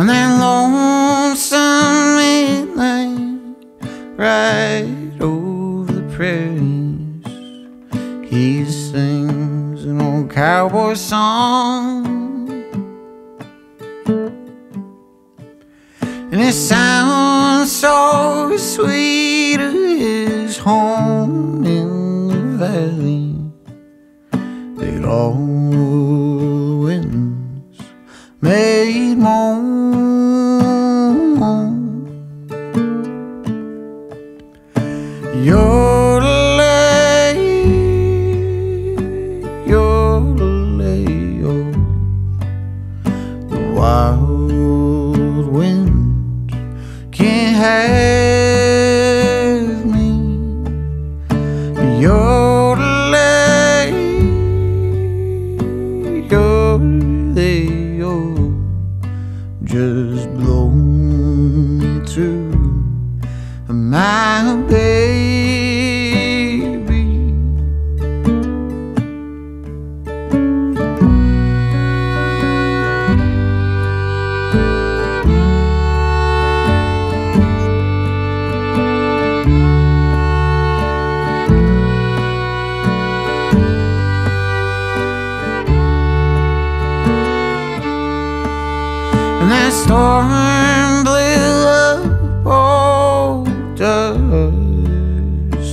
on that lonesome midnight right over the prairies. He sings an old cowboy song. And it sounds so sweet to his home in the valley. That all made moan. Oh. The wild wind can't have me. Yodelay, yodelay. Just blow storm blew up all dust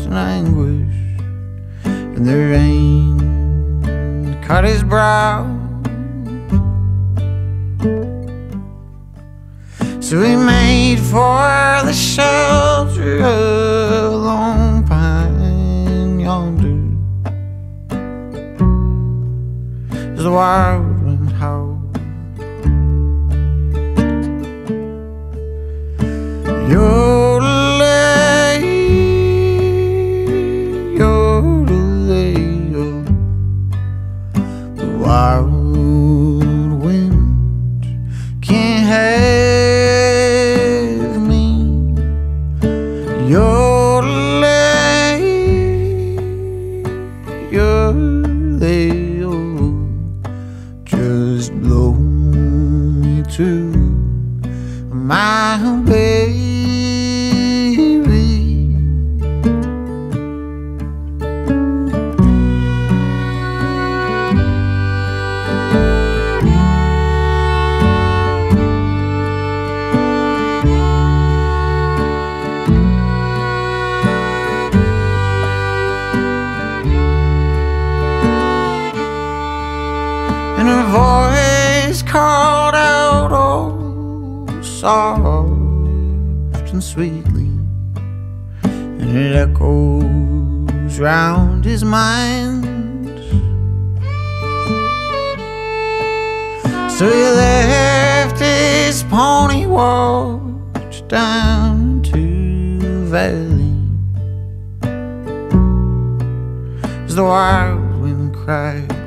and anguish, and the rain cut his brow. So he made for the shelter of lone pine yonder. As the wild wind howled. To my soft and sweetly, and it echoes round his mind. So he left his pony, walked down to the valley as the wild wind cried.